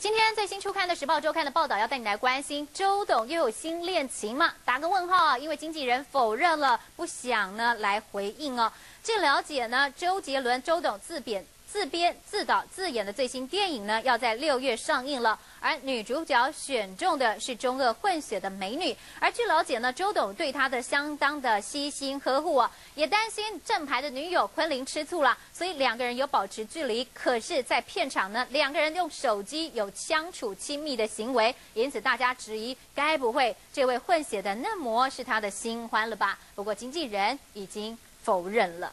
今天最新出刊的《时报周刊》的报道，要带你来关心周董又有新恋情吗？打个问号啊！因为经纪人否认了，不想呢来回应哦。据了解呢，周杰伦、周董自贬。自编、自导、自演的最新电影呢，要在六月上映了。而女主角选中的是中俄混血的美女。而据了解呢，周董对她的相当的悉心呵护啊，也担心正牌的女友昆凌吃醋了，所以两个人有保持距离。可是，在片场呢，两个人用手机有相处亲密的行为，因此大家质疑，该不会这位混血的嫩模是他的新欢了吧？不过经纪人已经否认了。